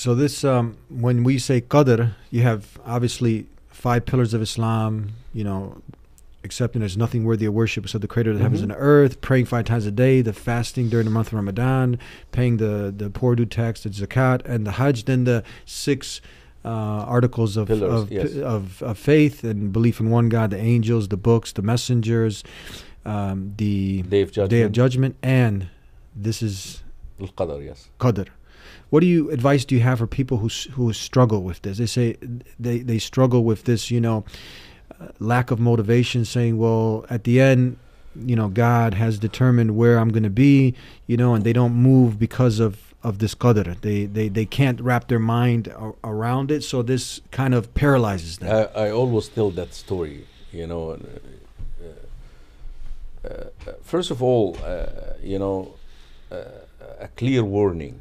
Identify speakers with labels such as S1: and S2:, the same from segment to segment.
S1: So this, um, when we say qadr, you have obviously five pillars of Islam. You know, accepting there's nothing worthy of worship except the Creator of the heavens
S2: Mhm.
S1: and the earth. Praying five times a day. The fasting during the month of Ramadan. Paying the the poor due tax, the zakat, and the Hajj. Then the six. Uh, articles of
S2: Pillars,
S1: of,
S2: yes.
S1: of of faith and belief in one God, the angels, the books, the messengers, um, the
S2: Day of judgment.
S1: day of judgment, and this is
S2: Al-Qadr, yes.
S1: qadr. What do you advice do you have for people who who struggle with this? They say they they struggle with this, you know, uh, lack of motivation, saying, "Well, at the end, you know, God has determined where I'm going to be," you know, and they don't move because of of this qadr. They they they can't wrap their mind around it, so this kind of paralyzes them.
S2: I, I always tell that story, you know. uh, uh, uh, first of all, uh, you know, a clear warning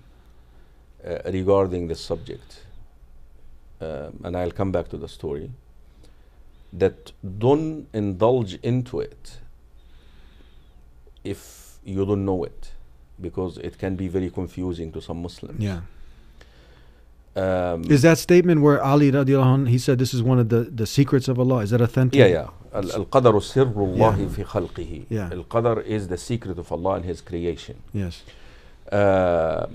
S2: uh, regarding the subject, um, and I'll come back to the story, that don't indulge into it if you don't know it, because it can be very confusing to some Muslims.
S1: Yeah.
S2: Um,
S1: is that statement where Ali radiallahu anhu, he said this is one of the, the secrets of Allah? Is that authentic?
S2: Yeah, yeah. Al-Qadar fi khalqihi.
S1: Yeah.
S2: Al-Qadar is the secret of Allah in His creation.
S1: Yes.
S2: Uh,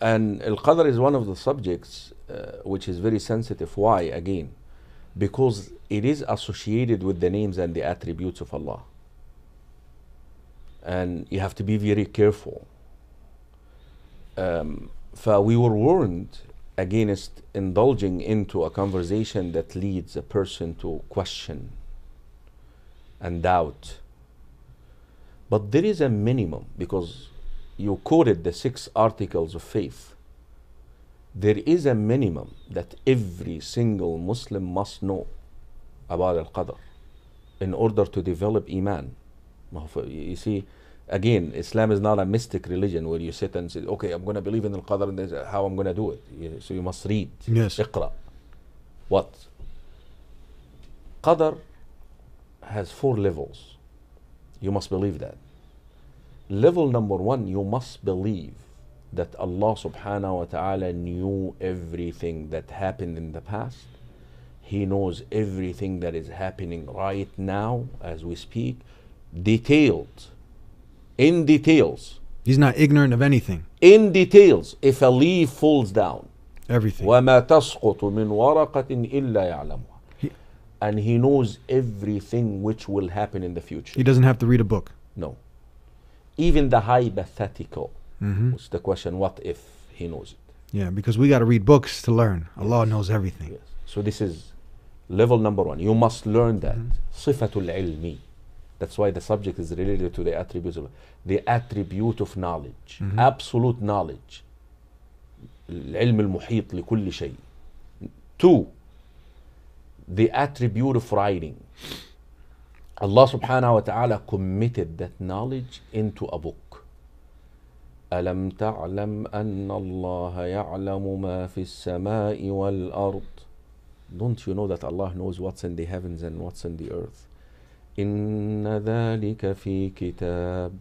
S2: and Al-Qadr is one of the subjects uh, which is very sensitive. Why again? Because it is associated with the names and the attributes of Allah. And you have to be very careful. Um, we were warned against indulging into a conversation that leads a person to question and doubt. But there is a minimum because you quoted the six articles of faith. There is a minimum that every single Muslim must know about Al Qadr in order to develop Iman. You see, again, Islam is not a mystic religion where you sit and say, okay, I'm going to believe in Al Qadr and this, how I'm going to do it. So you must read.
S1: Yes.
S2: Iqra. What? Qadr has four levels. You must believe that. Level number one, you must believe that Allah subhanahu wa ta'ala knew everything that happened in the past. He knows everything that is happening right now as we speak, detailed, in details,
S1: He's not ignorant of anything.
S2: in details. If a leaf falls down,
S1: Everything.
S2: وما تسقط من ورقة إلا يعلمها.
S1: He-
S2: And he knows everything which will happen in the future.
S1: He doesn't have to read a book.
S2: No. Even the hypothetical.
S1: hmm
S2: It's the question, what if he knows it?
S1: Yeah, because we got to read books to learn. Allah knows everything.
S2: Yes. So this is level number one. You must learn that. صفة العلم. That's why the subject is related to the attributes of the attribute of knowledge.
S1: Mhm.
S2: Absolute knowledge. العلم المحيط لكل شيء. Two, the attribute of writing. Allah subhanahu wa ta'ala committed that knowledge into a book. ألم تعلم أن الله يعلم ما في السماء والأرض Don't you know that Allah knows what's in the heavens and what's in the earth? إن ذلك في كتاب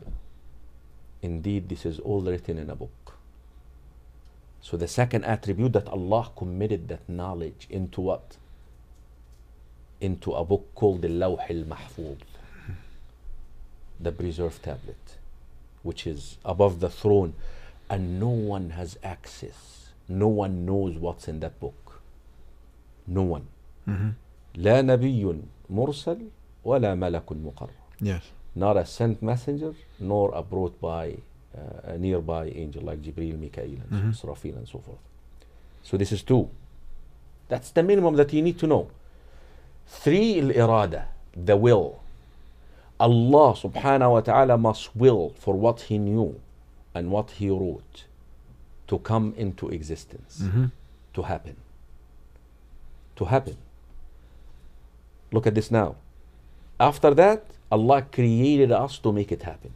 S2: Indeed, this is all written in a book. So the second attribute that Allah committed that knowledge into what? Into a book called the Lawh al-Mahfuz, the preserved tablet, which is above the throne, and no one has access. No one knows what's in that book. No one.
S1: hmm
S2: لا نبي مرسل ولا ملك مقرب.
S1: Yes.
S2: Not a sent messenger, nor a brought by uh, a nearby angel like Jibril, Mikael, and
S1: Mhm.
S2: Israfil, and so forth. So this is two. That's the minimum that you need to know. Three, al-irada, the will. Allah subhanahu wa ta'ala must will for what He knew and what He wrote to come into existence,
S1: hmm
S2: to happen. To happen. Look at this now. After that, Allah created us to make it happen.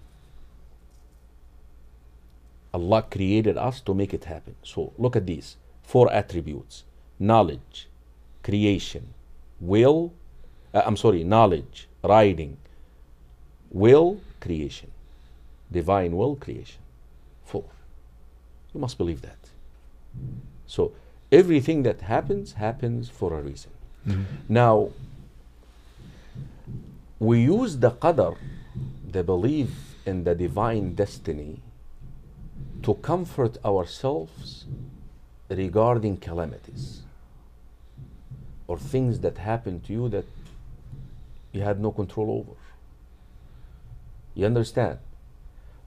S2: Allah created us to make it happen. So look at these four attributes knowledge, creation, will, uh, I'm sorry, knowledge, writing, will, creation. Divine will, creation. Four. You must believe that. So everything that happens happens for a reason.
S1: Mhm.
S2: Now, we use the qadr, the belief in the divine destiny, to comfort ourselves regarding calamities or things that happen to you that you had no control over. You understand?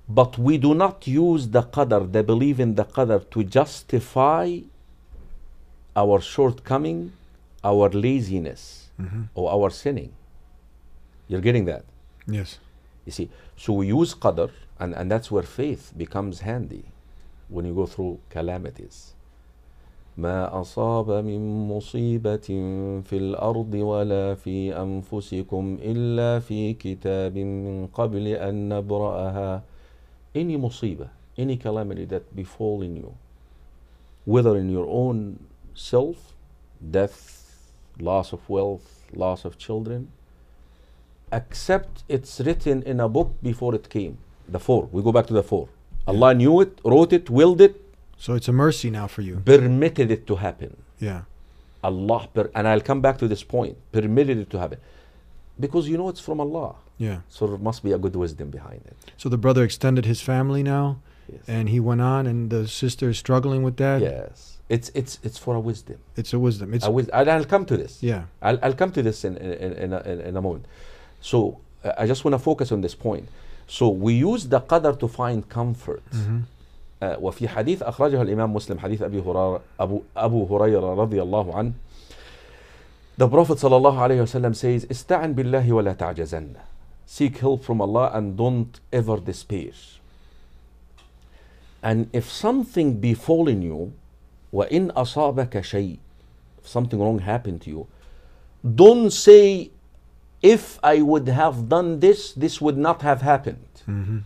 S2: But we do not use the qadr, the belief in the qadr, to justify our shortcoming, our laziness,
S1: Mhm.
S2: or our sinning. You're getting that?
S1: Yes.
S2: You see, so we use qadr, and, and that's where faith becomes handy when you go through calamities. ما أصاب من مصيبة في الأرض ولا في أنفسكم إلا في كتاب من قبل أن نبرأها any مصيبة any calamity that befallen you whether in your own self death loss of wealth loss of children except it's written in a book before it came. The four. We go back to the four. Allah knew it, wrote it, willed it,
S1: So it's a mercy now for you.
S2: permitted it to happen.
S1: Yeah.
S2: Allah, per- and I'll come back to this point, permitted it to happen. Because you know it's from Allah.
S1: Yeah.
S2: So there must be a good wisdom behind it.
S1: So the brother extended his family now,
S2: Yes.
S1: and he went on, and the sister is struggling with that.
S2: yes. It's, it's, it's for a wisdom.
S1: It's a wisdom. It's
S2: A wis- and I'll come to this.
S1: yeah.
S2: I'll, I'll come to this in, in, in, a, in, a moment. So uh, I just want to focus on this point. So we use the qadr to find comfort.
S1: Mhm.
S2: آه، وفي حديث أخرجه الإمام مسلم حديث أبي هريرة أبو, أبو هريرة رضي الله عنه The Prophet صلى الله عليه وسلم says استعن بالله ولا تعجزن Seek help from Allah and don't ever despair And if something befallen you وإن أصابك شيء if something wrong happened to you don't say if I would have done this this would not have happened
S1: Mhm.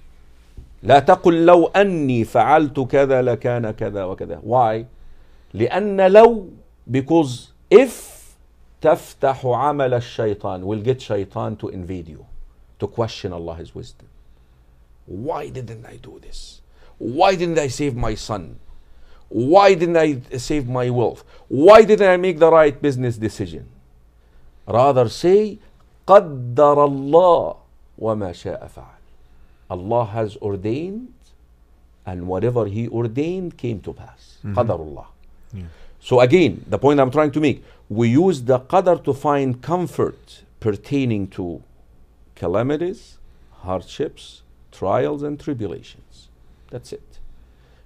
S2: لا تقل لو أني فعلت كذا لكان كذا وكذا why لأن لو because if تفتح عمل الشيطان will get شيطان to invade you to question Allah's wisdom why didn't I do this why didn't I save my son why didn't I save my wealth why didn't I make the right business decision rather say قدر الله وما شاء فعل Allah has ordained, and whatever He ordained came to pass.
S1: Mm-hmm.
S2: Qadarullah.
S1: Yeah.
S2: So, again, the point I'm trying to make we use the qadar to find comfort pertaining to calamities, hardships, trials, and tribulations. That's it.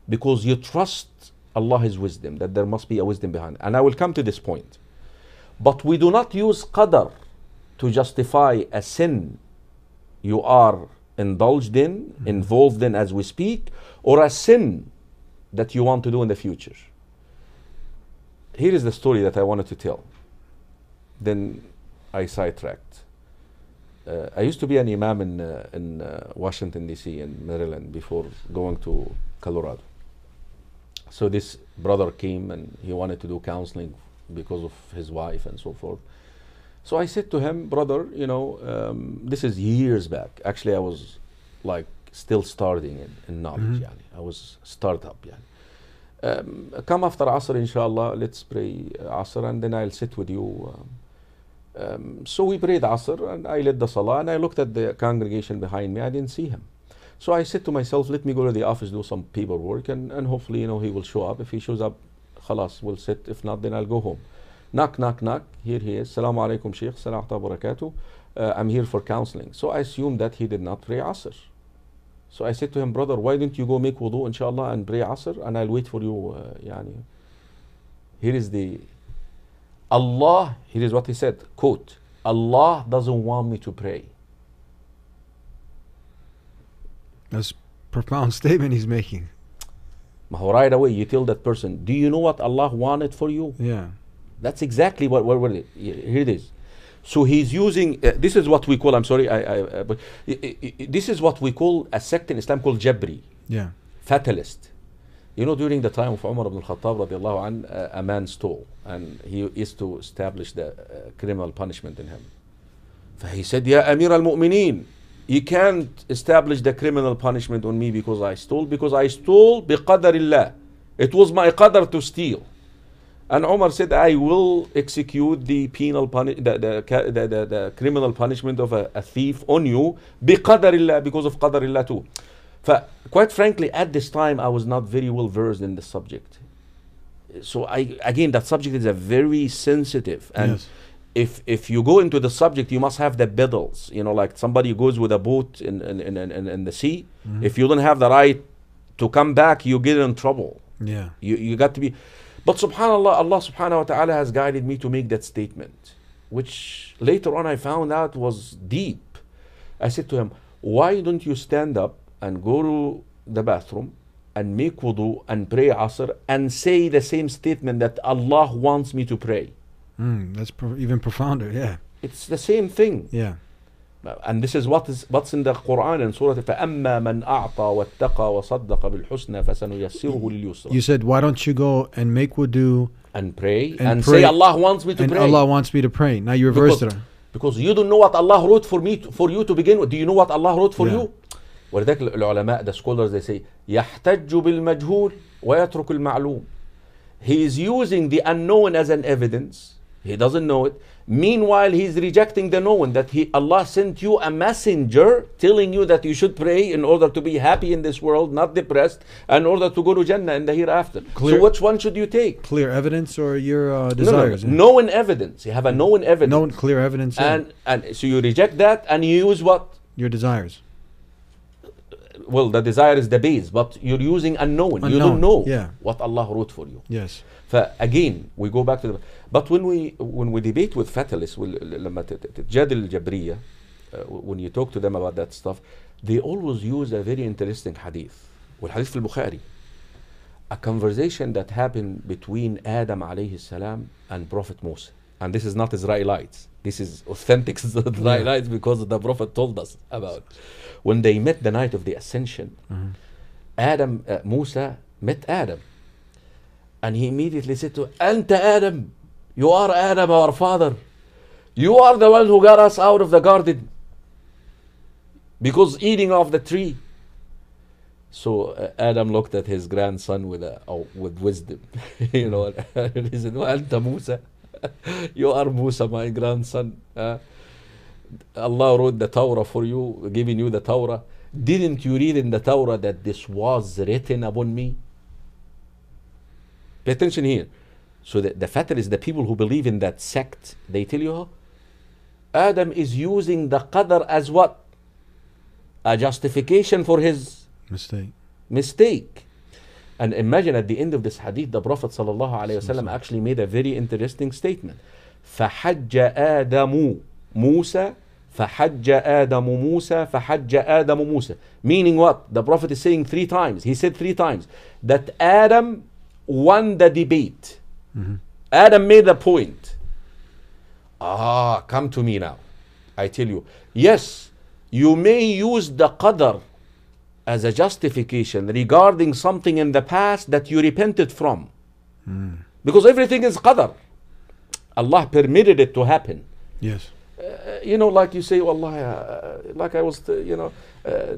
S2: Because you trust Allah's wisdom, that there must be a wisdom behind it. And I will come to this point. But we do not use qadar to justify a sin you are indulged in, involved in as we speak, or a sin that you want to do in the future. Here is the story that I wanted to tell. Then I sidetracked. Uh, I used to be an imam in, uh, in uh, Washington, D.C., in Maryland before going to Colorado. So this brother came and he wanted to do counseling because of his wife and so forth. So I said to him, brother, you know, um, this is years back. Actually, I was like still starting in, in knowledge.
S1: Mhm.
S2: Yani. I was startup. Yani. Um, come after Asr, inshallah, let's pray uh, Asr and then I'll sit with you. Um, um, so we prayed Asr and I led the Salah and I looked at the congregation behind me. I didn't see him. So I said to myself, let me go to the office, do some paperwork, and, and hopefully, you know, he will show up. If he shows up, khalas, we'll sit. If not, then I'll go home knock, knock, knock. Here he is. Salaam alaikum, Sheikh. Salam barakatuh. Uh, I'm here for counseling. So I assumed that he did not pray Asr. So I said to him, brother, why don't you go make wudu, inshallah, and pray Asr, and I'll wait for you. Uh, yani. Here is the Allah, here is what he said, quote, Allah doesn't want me to pray.
S1: That's profound statement he's making.
S2: Right away, you tell that person, do you know what Allah wanted for you?
S1: Yeah.
S2: That's exactly what, what, what it, here it is. So he's using, uh, this is what we call, I'm sorry, I, I, uh, but i- i- this is what we call a sect in Islam called Jabri,
S1: Yeah.
S2: fatalist. You know, during the time of Umar ibn al-Khattab, radiallahu an, uh, a man stole, and he used to establish the uh, criminal punishment in him. So he said, Ya Amir al-Mu'mineen, you can't establish the criminal punishment on me because I stole, because I stole biqadarillah. It was my qadar to steal. And Umar said, I will execute the penal puni- the, the, ca- the, the, the criminal punishment of a, a thief on you بقدر الله because of قدر الله too. ف, quite frankly, at this time, I was not very well versed in the subject. So I again, that subject is a very sensitive and
S1: Yes.
S2: if if you go into the subject, you must have the pedals. You know, like somebody goes with a boat in in, in, in, in the sea.
S1: Mhm.
S2: If you don't have the right to come back, you get in trouble.
S1: yeah.
S2: You you got to be. But Subhanallah, Allah Subhanahu wa Taala has guided me to make that statement, which later on I found out was deep. I said to him, "Why don't you stand up and go to the bathroom?" And make wudu and pray asr and say the same statement that Allah wants me to pray.
S1: Mm, that's pro- even profounder. Yeah.
S2: It's the same thing.
S1: Yeah
S2: and this is what is what's in the Quran in Surah فَأَمَّا مَنْ أَعْطَى وَاتَّقَى وَصَدَّقَ بِالْحُسْنَى فَسَنُيَسِّرُهُ لِلْيُسْرَى
S1: You said, why don't you go and make wudu
S2: and pray and,
S1: and pray, say
S2: Allah wants me to
S1: and
S2: pray.
S1: Allah wants me to pray. Now you reversed it.
S2: Because you don't know what Allah wrote for me to, for you to begin with. Do you know what Allah wrote for
S1: yeah.
S2: you? ولذلك العلماء the scholars they say يحتج بالمجهول ويترك المعلوم. He is using the unknown as an evidence he doesn't know it. Meanwhile, he's rejecting the known that he Allah sent you a messenger telling you that you should pray in order to be happy in this world, not depressed, in order to go to Jannah in the hereafter.
S1: Clear-
S2: So which one should you take?
S1: Clear evidence or your uh,
S2: No, no, no.
S1: desires?
S2: Known evidence. You have a known evidence.
S1: Known clear evidence.
S2: and and so you reject that and you use what
S1: your desires.
S2: well the desire is the base but you're using unknown, you don't know
S1: yeah.
S2: what allah wrote for you
S1: Yes.
S2: فاجين we go back to the but when we when we debate with fatalists وال- لما تت- تتجادل الجبريه uh, when you talk to them about that stuff they always use a very interesting hadith والحديث في البخاري a conversation that happened between Adam alayhi salam and Prophet Musa. And this is not Israelites. This is authentic Israelites because the Prophet told us about. When they met the night of the ascension,
S1: Mhm.
S2: Adam, uh, Musa met Adam. and he immediately said to Anta Adam, you are Adam, our father. You are the one who got us out of the garden because eating of the tree. So uh, Adam looked at his grandson with a oh, with wisdom, you know. and he said, Anta Musa, you are Musa, my grandson. Uh, Allah wrote the Torah for you, giving you the Torah. Didn't you read in the Torah that this was written upon me? Pay attention here. So the, the fact is the people who believe in that sect, they tell you, Adam is using the qadr as what? A justification for his
S1: Mistake.
S2: mistake. And imagine at the end of this hadith, the Prophet sallallahu alaihi wasallam actually made a very interesting statement. فحج آدم موسى فحج آدم موسى فحج آدم موسى meaning what the prophet is saying three times he said three times that Adam won the debate
S1: Mhm.
S2: Adam made the point ah come to me now I tell you yes you may use the qadr as a justification regarding something in the past that you repented from.
S1: Mm.
S2: Because everything is qadr. Allah permitted it to happen.
S1: Yes.
S2: Uh, you know, like you say, Allah, uh, like I was, uh, you know, uh,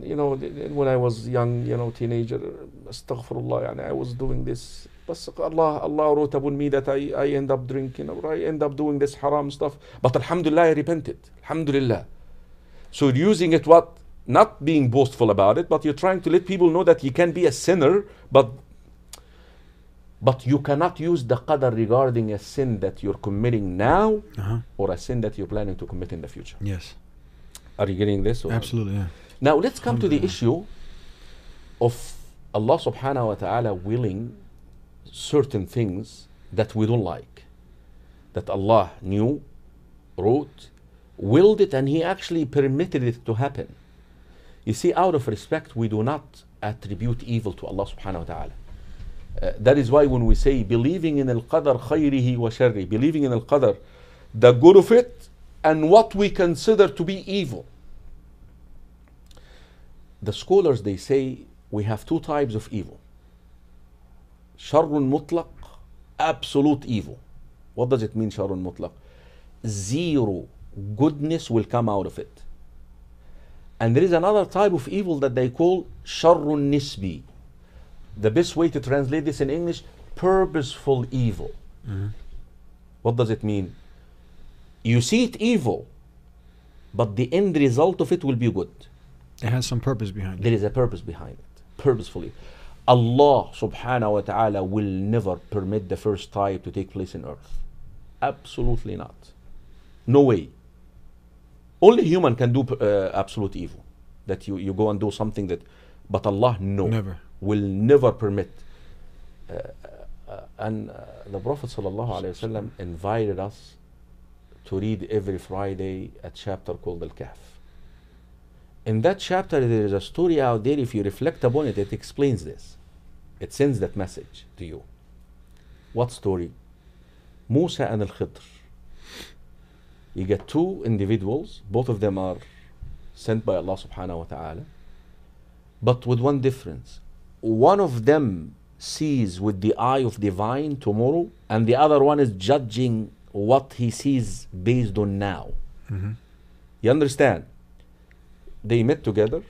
S2: you know, when I was young, you know, teenager, astaghfirullah, yani I was doing this. But Allah, Allah wrote upon me that I, I end up drinking or I end up doing this haram stuff. But Alhamdulillah, I repented. Alhamdulillah. So using it what? Not being boastful about it, but you're trying to let people know that you can be a sinner, but but you cannot use the qadr regarding a sin that you're committing now
S1: Uh-huh.
S2: or a sin that you're planning to commit in the future.
S1: Yes.
S2: Are you getting this? or-
S1: Absolutely. Yeah.
S2: Now let's come to the issue of Allah subhanahu wa ta'ala willing certain things that we don't like. That Allah knew, wrote, willed it, and He actually permitted it to happen. You see, out of respect, we do not attribute evil to Allah subhanahu wa ta'ala. Uh, that is why when we say believing in al-qadr khayrihi wa sharri, believing in al-qadr, the good of it and what we consider to be evil. The scholars they say we have two types of evil. Sharrun mutlaq, absolute evil. What does it mean, sharrun mutlaq? Zero goodness will come out of it. And there is another type of evil that they call sharrun nisbi. The best way to translate this in English, purposeful evil. What does it mean? You see it evil, but the end result of it will be good.
S1: It has some purpose behind it.
S2: There is a purpose behind it. Purposefully. Allah subhanahu wa ta'ala will never permit the first type to take place in earth. Absolutely not. No way. Only human can do uh, absolute evil. That you, you go and do something that, but Allah, no.
S1: Never.
S2: Will never permit. Uh, uh, and uh, the Prophet wasallam invited us to read every Friday a chapter called Al-Kahf. In that chapter, there is a story out there. If you reflect upon it, it explains this. It sends that message to you. What story? Musa and Al Khidr. You get two individuals, both of them are sent by Allah subhanahu wa ta'ala, but with one difference. One of them sees with the eye of divine tomorrow, and the other one is judging what he sees based on now.
S1: Mhm.
S2: You understand? They met together,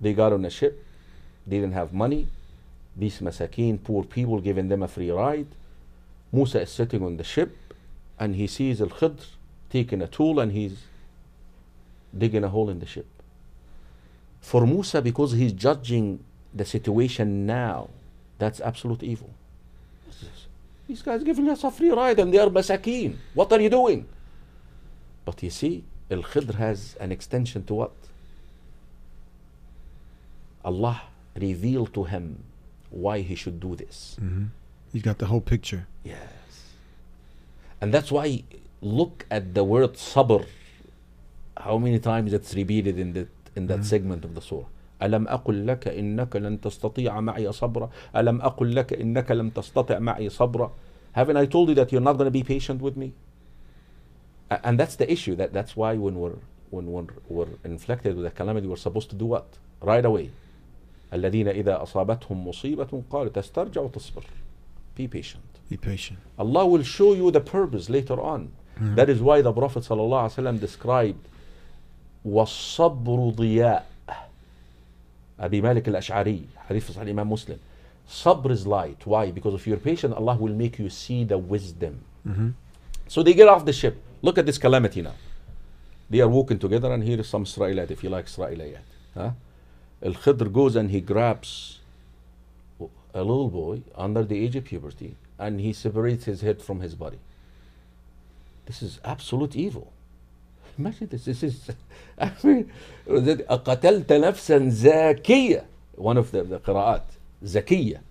S2: they got on a ship, they didn't have money. These masakin, poor people, giving them a free ride. Musa is sitting on the ship and he sees Al Khidr taking a tool and he's digging a hole in the ship. For Musa, because he's judging the situation now, that's absolute evil. These guys giving us a free ride and they are masakin. What are you doing? But you see, Al Khidr has an extension to what? Allah revealed to him why he should do this.
S1: Mhm. He's got the whole picture.
S2: Yes. And that's why look at the word sabr. How many times it's repeated in that in that
S1: Mhm.
S2: segment of the surah. ألم أقل لك إنك لن تستطيع معي صبرا ألم أقل لك إنك لم تستطع معي صبرا Haven't I told you that you're not going to be patient with me? And that's the issue. That that's why when we're when we're, we're inflicted with a calamity, we're supposed to do what? Right away. الذين إذا أصابتهم مصيبة قالوا تسترجع وتصبر. Be patient.
S1: Be patient.
S2: Allah will show you the purpose later on.
S1: Mhm.
S2: That is why the Prophet ﷺ described والصبر ضياء Abi Malik al-Ash'ari, hadith of Imam Muslim. Sabr is light. Why? Because of your patience, Allah will make you see the wisdom.
S1: Mm-hmm.
S2: So they get off the ship. Look at this calamity now. They are walking together, and here is some Israelite, if you like Israelite. Huh? Al Khidr goes and he grabs a little boy under the age of puberty and he separates his head from his body. This is absolute evil Imagine this. This is, I mean, قتلت نفسا زاكية. One of the, the قراءات. زكية.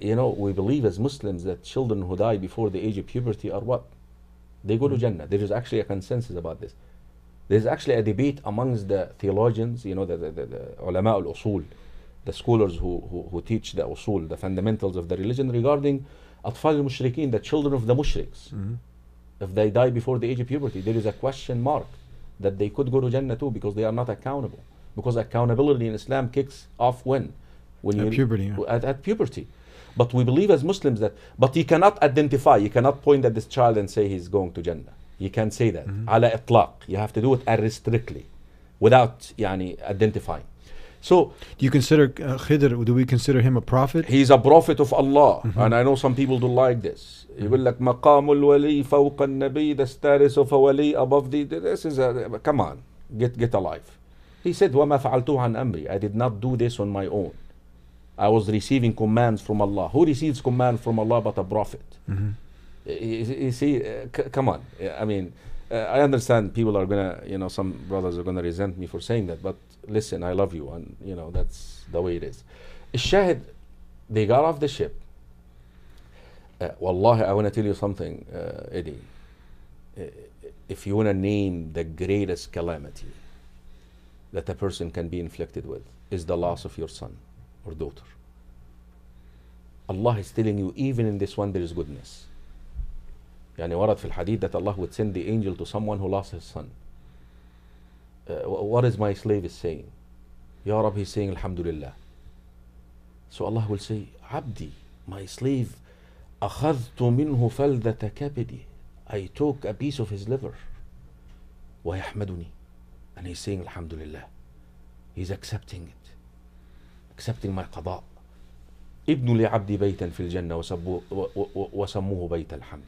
S2: You know, we believe as Muslims that children who die before the age of puberty are what? They go to Jannah. There is actually a consensus about this. There's actually a debate amongst the theologians, you know, the, the, the, the ulama al-usul, the scholars who, who, who teach the usul, the fundamentals of the religion regarding أطفال المشركين, the children of the mushriks.
S1: Mhm.
S2: if they die before the age of puberty, there is a question mark that they could go to Jannah too because they are not accountable. Because accountability in Islam kicks off when? when
S1: at puberty. Yeah.
S2: At, at, puberty. But we believe as Muslims that, but you cannot identify, you cannot point at this child and say he's going to Jannah. You can't say that.
S1: Mm-hmm.
S2: Ala itlaq. You have to do it strictly, without yani, identifying. So
S1: Do you consider uh, Khidr, do we consider him a prophet?
S2: he's a prophet of Allah
S1: Mhm.
S2: and I know some people don't like this يقول لك مقام الولي فوق النبي the status of a wali above the this is a come on get get alive he said وما فعلته عن أمري I did not do this on my own I was receiving commands from Allah who receives command from Allah but a prophet
S1: Mhm.
S2: you, you see uh, c- come on I mean uh, I understand people are gonna you know some brothers are gonna resent me for saying that but listen I love you and you know that's the way it is الشاهد they got off the ship uh, wallahi I want to tell you something uh, Eddie Uh, if you want to name the greatest calamity that a person can be inflicted with is the loss of your son or daughter Allah is telling you even in this one there is goodness يعني ورد في الحديث that Allah would send the angel to someone who lost his son uh, wh- What is my slave is saying Ya Rab he's saying Alhamdulillah so Allah will say عبدي my slave أخذت منه فلذة كبدي I took a piece of his liver ويحمدني and he's saying Alhamdulillah he's accepting it accepting my qada ابنوا لعبدي بيتا في الجنة وسموه بيت الحمد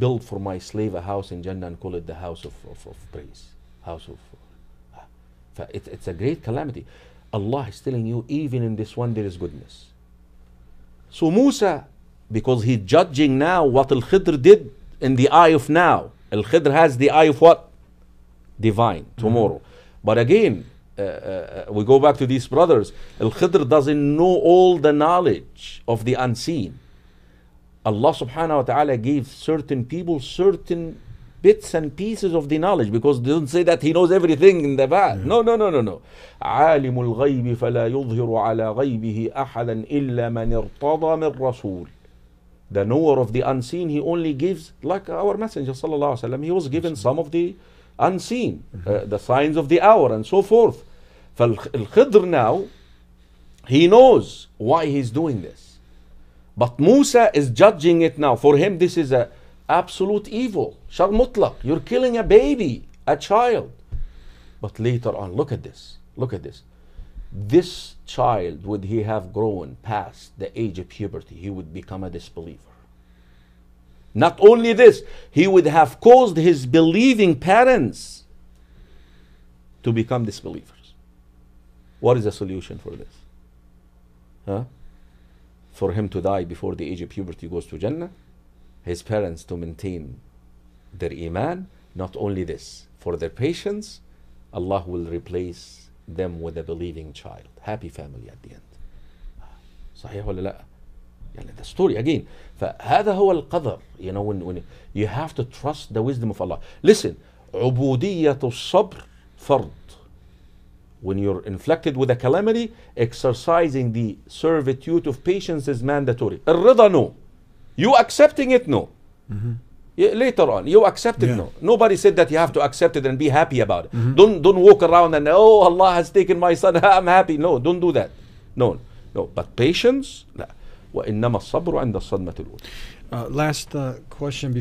S2: build for my slave a house in Jannah and call it the house of, of, of praise house of ف it, it's a great calamity. Allah is telling you even in this one there is goodness. So Musa because he's judging now what Al-Khidr did in the eye of now. Al-Khidr has the eye of what? Divine tomorrow. But again uh, uh, we go back to these brothers. Al-Khidr doesn't know all the knowledge of the unseen. Allah subhanahu wa ta'ala gave certain people certain bits and pieces of the knowledge because they don't say that he knows everything in the past. No, no, no, no, no. عالم الغيب فلا يظهر على غيبه أحدا إلا من ارتضى من رسول. The knower of the unseen, he only gives, like our messenger sallallahu alaihi wasallam, he was given some of the unseen, uh, the signs of the hour and so forth. فالخضر now, he knows why he's doing this. But Musa is judging it now. For him, this is a absolute evil. Shar mutlaq. You're killing a baby, a child. But later on, look at this. Look at this. This child, would he have grown past the age of puberty, he would become a disbeliever. Not only this, he would have caused his believing parents to become disbelievers. What is the solution for this? Huh? For him to die before the age of puberty goes to Jannah, his parents to maintain their iman. Not only this, for their patience, Allah will replace them with a believing child. Happy family at the end. صحيح ولا لا؟ يعني the story again فهذا هو القدر you know when, when you have to trust the wisdom of Allah listen عبودية الصبر فرض when you're inflicted with a calamity exercising the servitude of patience is mandatory الرضا no you accepting it no Yeah, later on you accept it
S1: Yeah.
S2: no nobody said that you have to accept it and be happy about it don't don't walk around and oh Allah has taken my son I'm happy no don't do that no no but patience لا وإنما الصبر عند الصدمة الأولى
S1: Uh, last uh, question before.